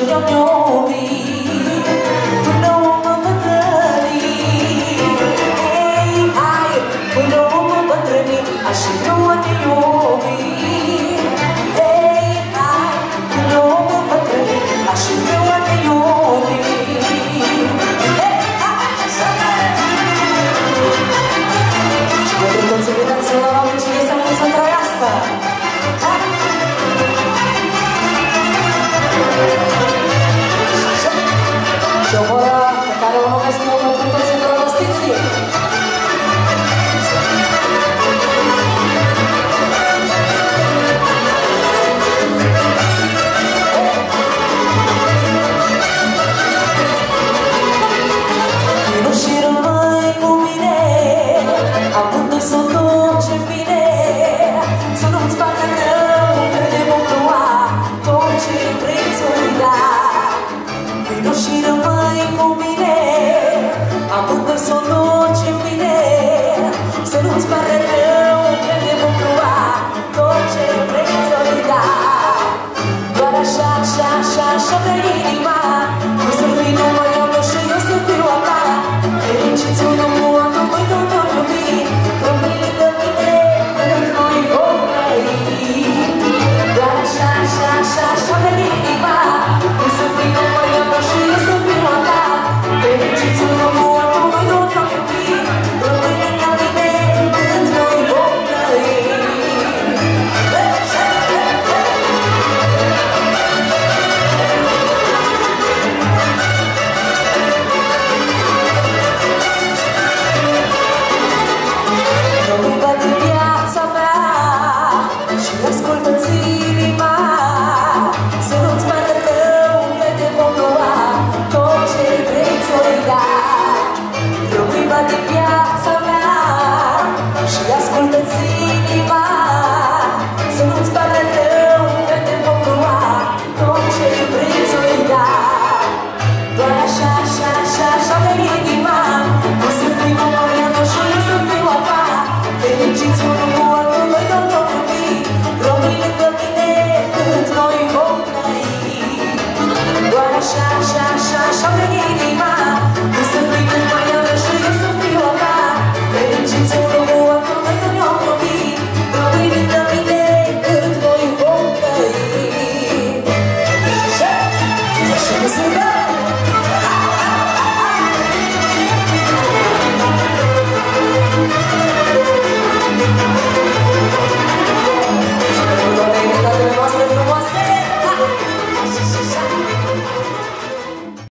don't